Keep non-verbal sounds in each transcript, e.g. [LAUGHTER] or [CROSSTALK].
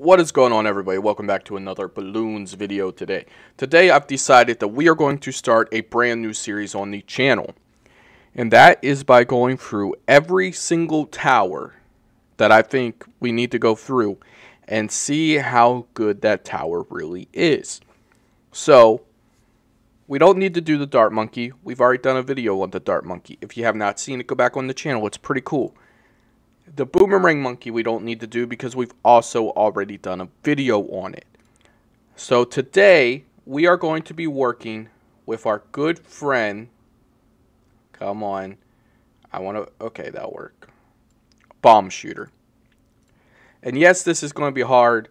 What is going on everybody? Welcome back to another Bloons video today. Today I've decided that we are going to start a brand new series on the channel. And that is by going through every single tower that I think we need to go through and see how good that tower really is. So, we don't need to do the dart monkey. We've already done a video on the dart monkey. If you have not seen it, go back on the channel. It's pretty cool. The boomerang monkey we don't need to do because we've also already done a video on it. So today, we are going to be working with our good friend. Come on. I want to... Okay, that'll work. Bomb shooter. And yes, this is going to be hard.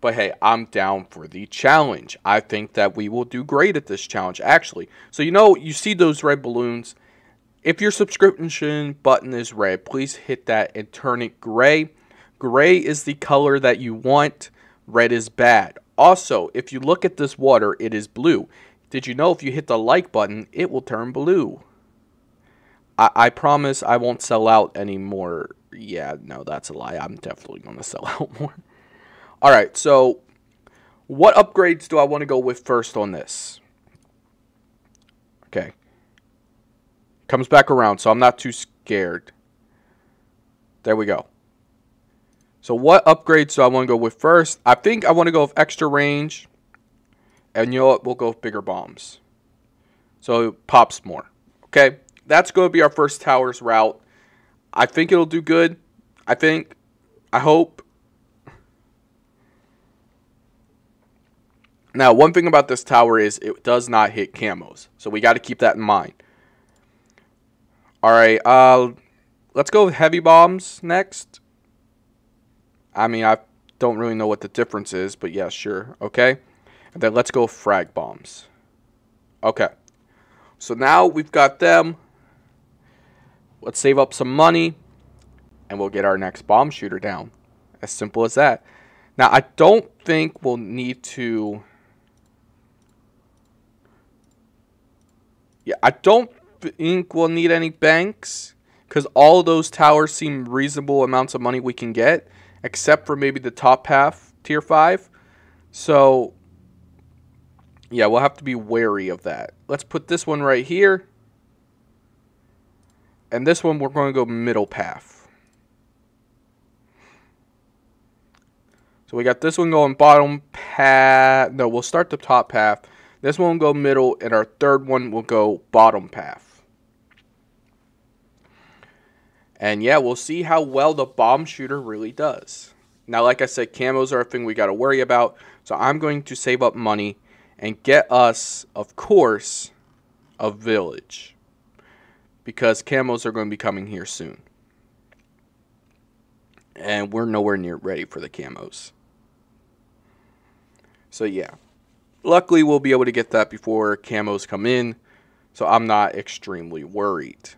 But hey, I'm down for the challenge. I think that we will do great at this challenge, actually. So, you know, you see those red balloons. If your subscription button is red, please hit that and turn it gray. Gray is the color that you want. Red is bad. Also, if you look at this water, it is blue. Did you know if you hit the like button, it will turn blue? I, I promise I won't sell out anymore. Yeah, no, that's a lie. I'm definitely going [LAUGHS] to sell out more. Alright, so what upgrades do I want to go with first on this? Okay. Comes back around, so I'm not too scared. There we go. So what upgrades do I want to go with first? I think I want to go with extra range. And you know what? We'll go with bigger bombs. So it pops more. Okay. That's going to be our first towers route. I think it'll do good. I think. I hope. Now, one thing about this tower is it does not hit camos. So we got to keep that in mind. All right, uh, let's go with heavy bombs next. I mean, I don't really know what the difference is, but yeah, sure. Okay. And then let's go frag bombs. Okay. So now we've got them. Let's save up some money and we'll get our next bomb shooter down. As simple as that. Now, I don't think we'll need to... Yeah, I don't think we'll need any banks because all those towers seem reasonable amounts of money we can get, except for maybe the top half, tier 5. So, yeah, we'll have to be wary of that. Let's put this one right here. And this one, we're going to go middle path. So we got this one going bottom path. No, we'll start the top path. This one will go middle, and our third one will go bottom path. And yeah, we'll see how well the bomb shooter really does. Now, like I said, camos are a thing we got to worry about. So I'm going to save up money and get us, of course, a village. Because camos are going to be coming here soon. And we're nowhere near ready for the camos. So yeah. Luckily, we'll be able to get that before camos come in, so I'm not extremely worried.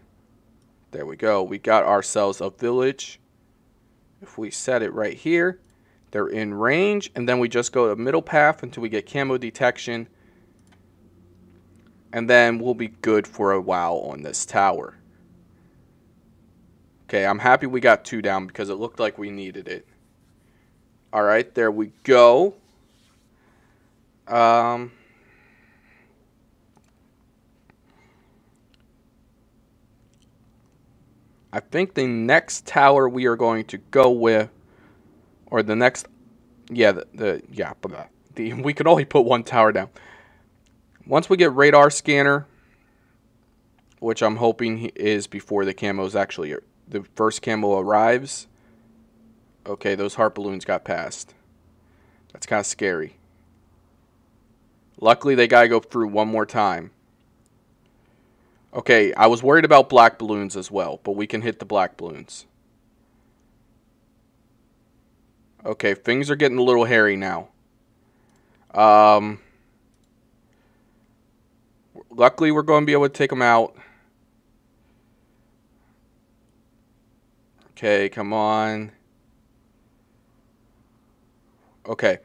There we go. We got ourselves a village. If we set it right here, they're in range, and then we just go to middle path until we get camo detection, and then we'll be good for a while on this tower. Okay, I'm happy we got two down because it looked like we needed it. Alright, there we go. Um, I think the next tower we are going to go with, or the next, yeah, the, the yeah, but the [LAUGHS] we can only put one tower down. Once we get radar scanner, which I'm hoping is before the camos actually, the first camo arrives. Okay, those heart balloons got passed. That's kind of scary. Luckily, they got to go through one more time. Okay, I was worried about black balloons as well, but we can hit the black balloons. Okay, things are getting a little hairy now. Um, luckily, we're going to be able to take them out. Okay, come on. Okay.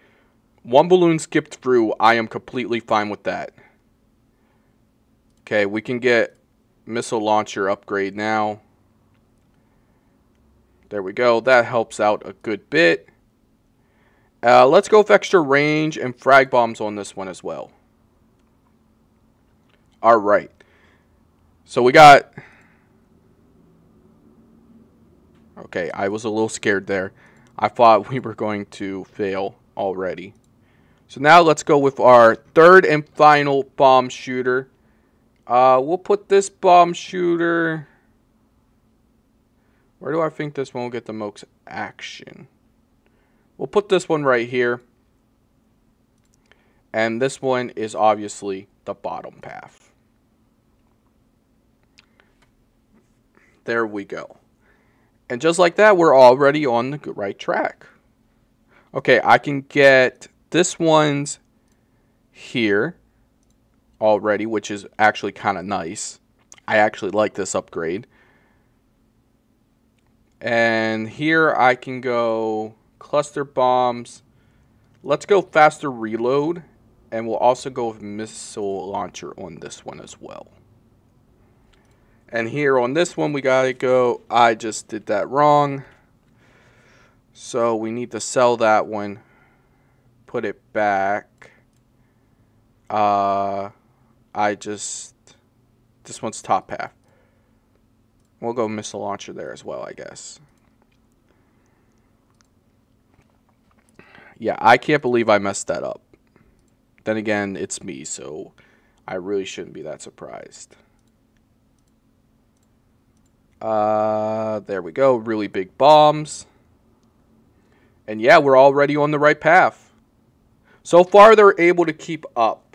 One balloon skipped through. I am completely fine with that. Okay, we can get missile launcher upgrade now. There we go. That helps out a good bit. Uh, let's go with extra range and frag bombs on this one as well. All right. So we got... Okay, I was a little scared there. I thought [LAUGHS] we were going to fail already. So now let's go with our third and final bomb shooter. Uh, we'll put this bomb shooter... Where do I think this one will get the most action? We'll put this one right here. And this one is obviously the bottom path. There we go. And just like that, we're already on the right track. Okay, I can get this one's here already, which is actually kind of nice. I actually like this upgrade. And here I can go cluster bombs. Let's go faster reload. And we'll also go with missile launcher on this one as well. And here on this one, we got to go. I just did that wrong. So we need to sell that one. Put it back. Uh, I just... This one's top half. We'll go missile launcher there as well, I guess. Yeah, I can't believe I messed that up. Then again, it's me, so I really shouldn't be that surprised. Uh, there we go. Really big bombs. And yeah, we're already on the right path. So far, they're able to keep up.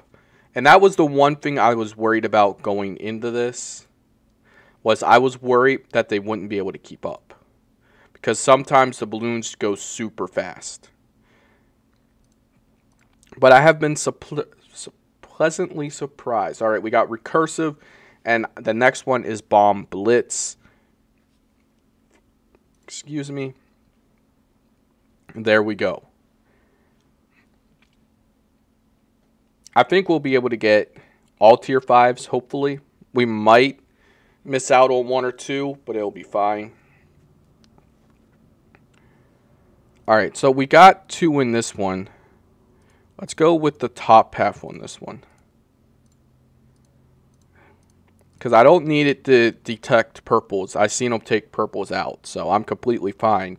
And that was the one thing I was worried about going into this was I was worried that they wouldn't be able to keep up. Because sometimes the balloons go super fast. But I have been pleasantly surprised. All right, we got recursive, and the next one is bomb blitz. Excuse me. There we go. I think we'll be able to get all tier 5s, hopefully. We might miss out on one or two, but it'll be fine. All right, so we got two in this one. Let's go with the top half on this one. Because I don't need it to detect purples. I've seen them take purples out, so I'm completely fine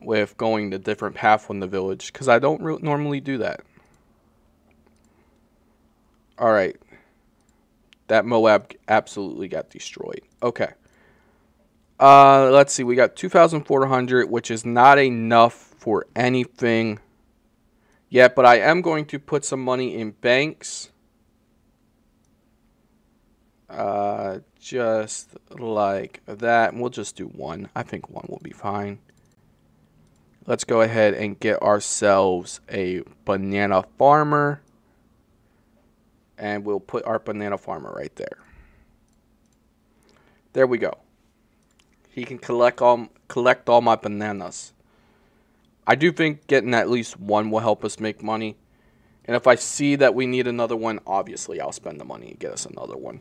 with going the different path on the village. Because I don't normally do that. Alright, that Moab absolutely got destroyed. Okay. Uh, let's see. We got 2,400, which is not enough for anything yet, but I am going to put some money in banks. Uh, just like that. And we'll just do one. I think one will be fine. Let's go ahead and get ourselves a banana farmer and we'll put our banana farmer right there. There we go. He can collect all collect all my bananas. I do think getting at least one will help us make money. And if I see that we need another one, obviously I'll spend the money and get us another one.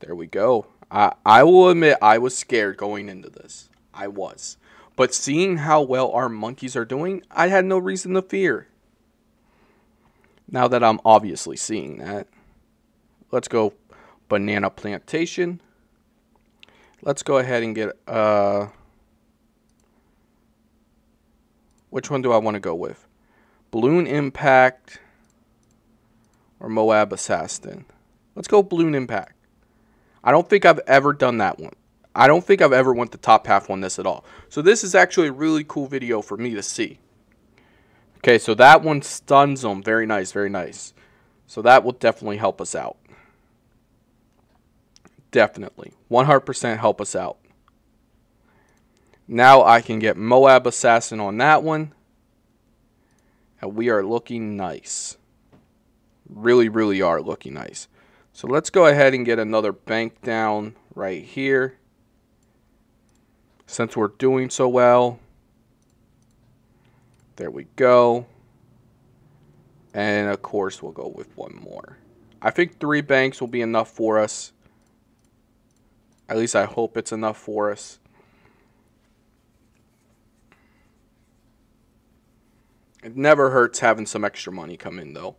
There we go. I, I will admit I was scared going into this. I was. But seeing how well our monkeys are doing, I had no reason to fear. Now that I'm obviously seeing that. Let's go banana plantation. Let's go ahead and get uh Which one do I want to go with? Bloon Impact or Moab Assassin? Let's go Bloon Impact. I don't think I've ever done that one. I don't think I've ever went the top half on this at all. So this is actually a really cool video for me to see. Okay, so that one stuns them. Very nice, very nice. So that will definitely help us out. Definitely. 100% help us out. Now I can get Moab Assassin on that one. And we are looking nice. Really, really are looking nice. So let's go ahead and get another bank down right here since we're doing so well. There we go. And of course, we'll go with one more. I think three banks will be enough for us. At least I hope it's enough for us. It never hurts having some extra money come in, though.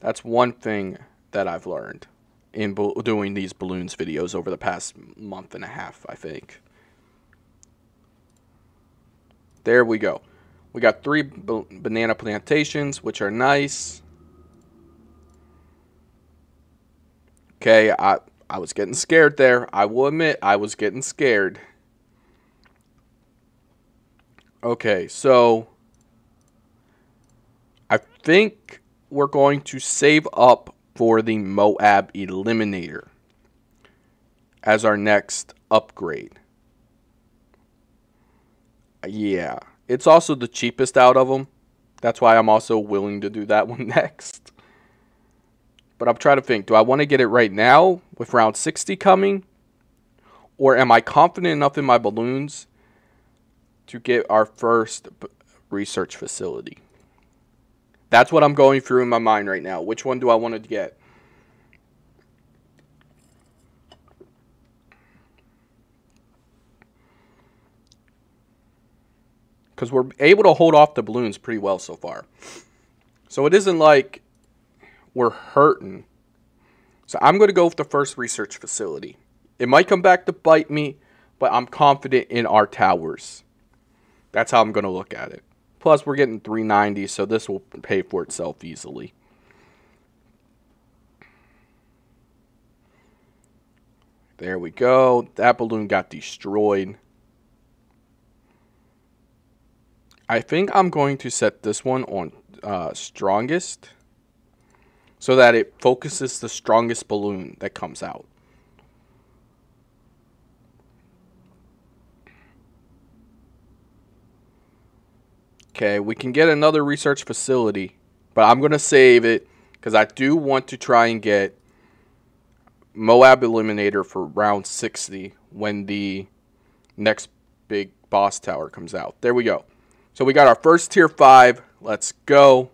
That's one thing that I've learned in doing these Bloons videos over the past month and a half, I think. There we go. We got three banana plantations, which are nice. Okay, I I was getting scared there. I will admit I was getting scared. Okay, so I think we're going to save up for the Moab Eliminator as our next upgrade. Yeah, it's also the cheapest out of them. That's why I'm also willing to do that [LAUGHS] one next. But I'm trying to think, do I want to get it right now with round 60 coming? Or am I confident enough in my balloons to get our first research facility? That's what I'm going through in my mind right now. Which one do I want to get? Because we're able to hold off the balloons pretty well so far. So it isn't like we're hurting. So I'm going to go with the first research facility. It might come back to bite me, but I'm confident in our towers. That's how I'm going to look at it. Plus, we're getting 390, so this will pay for itself easily. There we go. That balloon got destroyed. I think I'm going to set this one on uh, strongest so that it focuses the strongest balloon that comes out. Okay, we can get another research facility, but I'm going to save it because I do want to try and get Moab Eliminator for round 60 when the next big boss tower comes out. There we go. So we got our first tier 5. Let's go.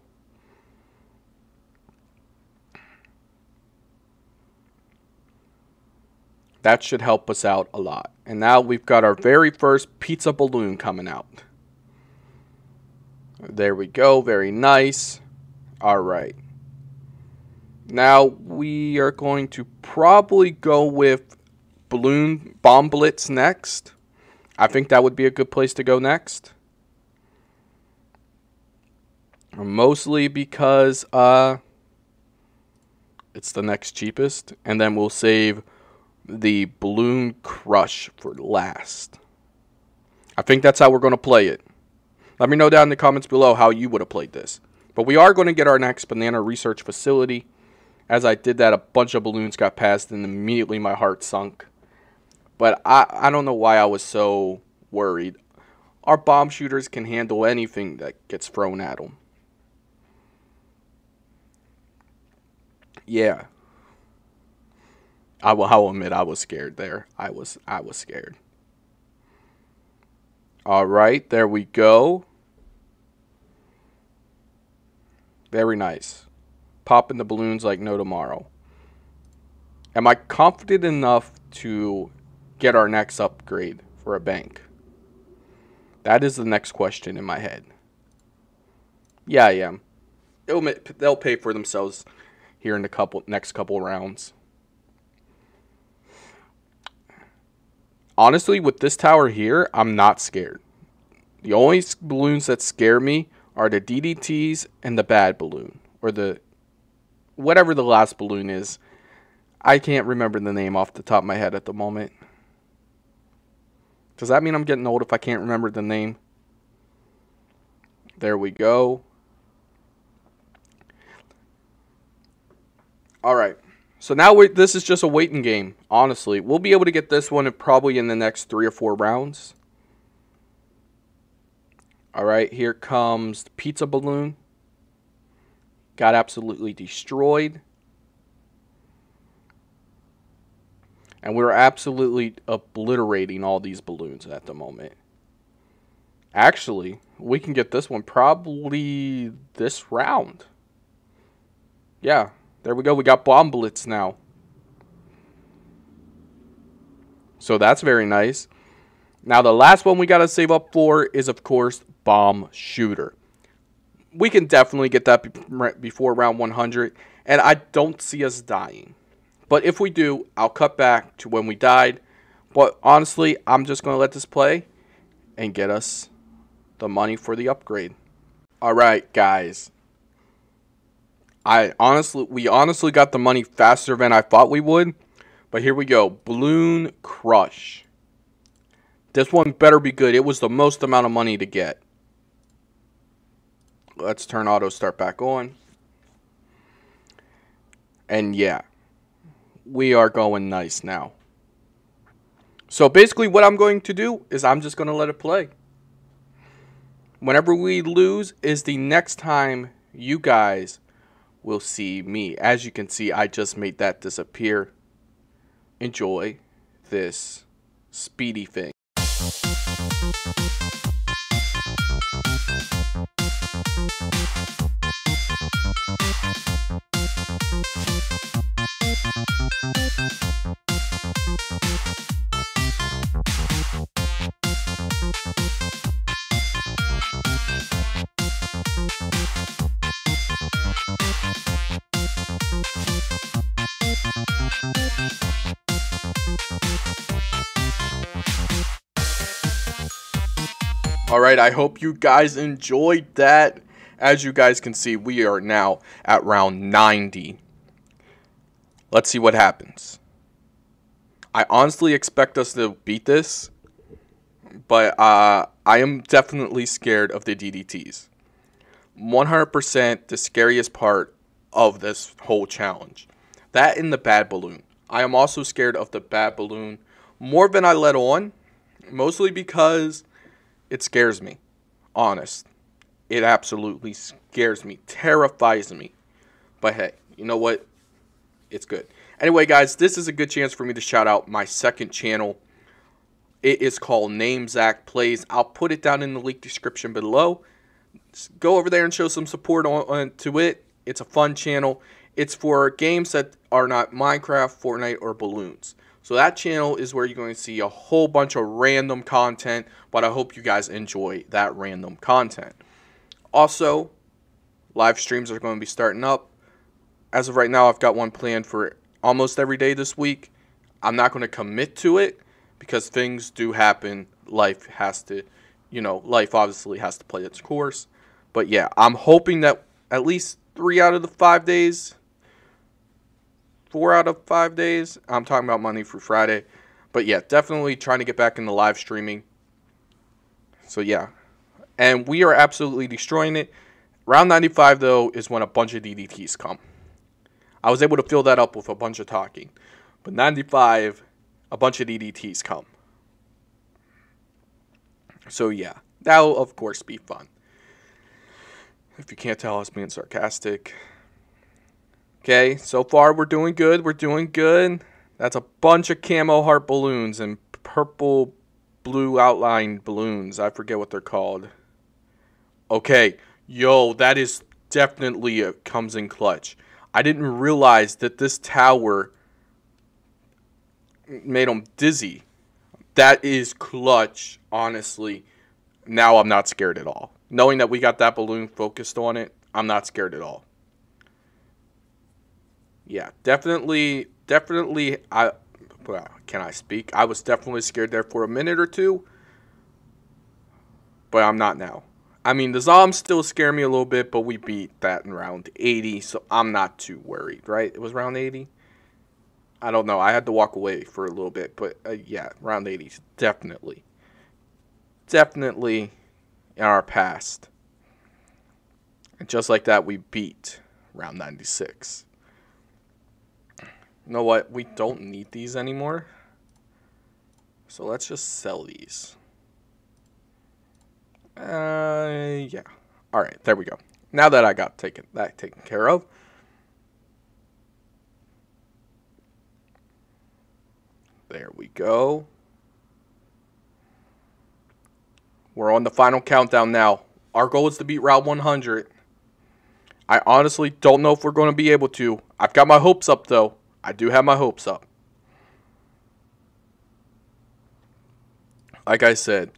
That should help us out a lot. And now we've got our very first pizza balloon coming out. There we go. Very nice. All right. Now we are going to probably go with balloon bomb blitz next. I think that would be a good place to go next. Mostly because uh, it's the next cheapest. And then we'll save the Bloon Crush for last. I think that's how we're going to play it. Let me know down in the comments below how you would have played this. But we are going to get our next banana research facility. As I did that, a bunch of balloons got passed and immediately my heart sunk. But I, I don't know why I was so worried. Our bomb shooters can handle anything that gets thrown at them. Yeah, I will, I will admit I was scared there. I was I was scared. All right, there we go. Very nice. Popping the balloons like no tomorrow. Am I confident enough to get our next upgrade for a bank? That is the next question in my head. Yeah, I am. It'll, they'll pay for themselves here in the couple next couple rounds. honestly, with this tower here, I'm not scared. The only balloons that scare me are the DDTs and the bad balloon. Or the... Whatever the last balloon is. I can't remember the name off the top of my head at the moment. Does that mean I'm getting old if I can't remember the name? There we go. All right. So now this is just a waiting game, honestly. We'll be able to get this one probably in the next three or four rounds. All right, here comes the pizza balloon. Got absolutely destroyed. And we're absolutely obliterating all these balloons at the moment. Actually, we can get this one probably this round. Yeah, there we go. We got bomb blitz now. So that's very nice. Now, the last one we got to save up for is, of course, Bomb Shooter. We can definitely get that before round 100, and I don't see us dying. But if we do, I'll cut back to when we died. But honestly, I'm just going to let this play and get us the money for the upgrade. All right, guys. I honestly, we honestly got the money faster than I thought we would. But here we go. Bloon Crush. This one better be good. It was the most amount of money to get. Let's turn auto start back on. And yeah, we are going nice now. So basically what I'm going to do is I'm just going to let it play. Whenever we lose is the next time you guys will see me. As you can see, I just made that disappear. Enjoy this speedy thing. Alright, I hope you guys enjoyed that. As you guys can see, we are now at round 90. Let's see what happens. I honestly expect us to beat this, but uh, I am definitely scared of the DDTs. 100% the scariest part of this whole challenge. That in the bad balloon. I am also scared of the bad balloon more than I let on, mostly because it scares me. Honest. It absolutely scares me, terrifies me. But hey, you know what? It's good. Anyway, guys, this is a good chance for me to shout out my second channel. It is called Name Zach Plays. I'll put it down in the link description below. Just go over there and show some support on, on to it. It's a fun channel. It's for games that are not Minecraft, Fortnite, or Bloons. So that channel is where you're going to see a whole bunch of random content, but I hope you guys enjoy that random content. Also, live streams are going to be starting up. As of right now, I've got one planned for almost every day this week. I'm not going to commit to it because things do happen. Life has to, you know, life obviously has to play its course. But yeah, I'm hoping that at least three out of the five days four out of five days. I'm talking about Monday through Friday. But yeah, definitely trying to get back into live streaming. So yeah. And we are absolutely destroying it. Round 95, though, is when a bunch of DDTs come. I was able to fill that up with a bunch of talking. But 95, a bunch of DDTs come. So yeah, that'll of course be fun. If you can't tell, I was being sarcastic. Okay, so far we're doing good. We're doing good. That's a bunch of camo heart balloons and purple blue outline balloons. I forget what they're called. Okay, yo, that is definitely a, comes in clutch. I didn't realize that this tower made them dizzy. That is clutch, honestly. Now I'm not scared at all. Knowing that we got that balloon focused on it, I'm not scared at all yeah, definitely, definitely. I well, can I speak? I was definitely scared there for a minute or two, but I'm not now. I mean, the Zombs still scare me a little bit, but we beat that in round 80, so I'm not too worried, right? It was round 80? I don't know. I had to walk away for a little bit, but uh, yeah, round 80 definitely. Definitely in our past. And just like that, we beat round 96. You know what? We don't need these anymore. So let's just sell these. Uh, yeah. All right, there we go. Now that I got taken that taken care of. There we go. We're on the final countdown now. Our goal is to beat Route 100. I honestly don't know if we're going to be able to. I've got my hopes up, though. I do have my hopes up. like I said,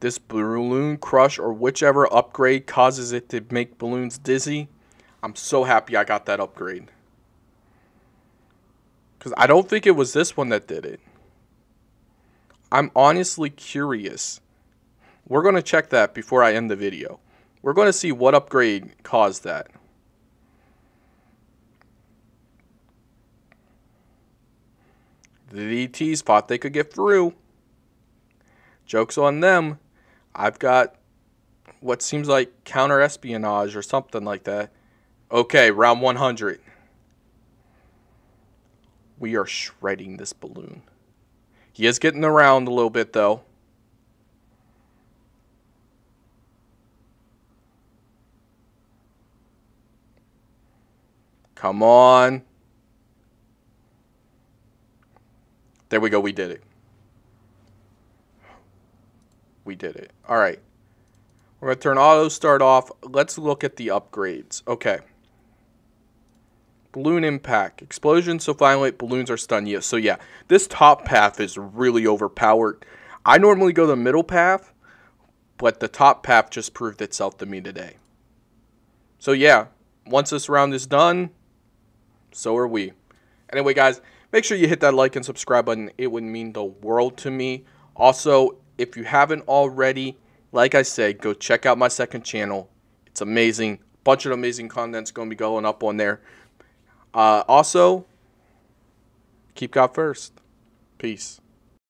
this Bloon Crush or whichever upgrade causes it to make balloons dizzy, I'm so happy I got that upgrade. Because I don't think it was this one that did it. I'm honestly curious. We're going to check that before I end the video. We're going to see what upgrade caused that. The DTs thought they could get through. Joke's on them. I've got what seems like counter espionage or something like that. Okay, round 100. We are shredding this balloon. He is getting around a little bit, though. Come on. There we go. We did it. We did it. All right. We're going to turn auto start off. Let's look at the upgrades. Okay. Bloon impact. Explosion so violent balloons are stunned. Yeah, so yeah, this top path is really overpowered. I normally go the middle path, but the top path just proved itself to me today. So yeah, once this round is done, so are we. Anyway, guys, make sure you hit that like and subscribe button. It would mean the world to me. Also, if you haven't already, like I said, go check out my second channel. It's amazing. Bunch of amazing content's going to be going up on there. Uh, also, keep God first. Peace.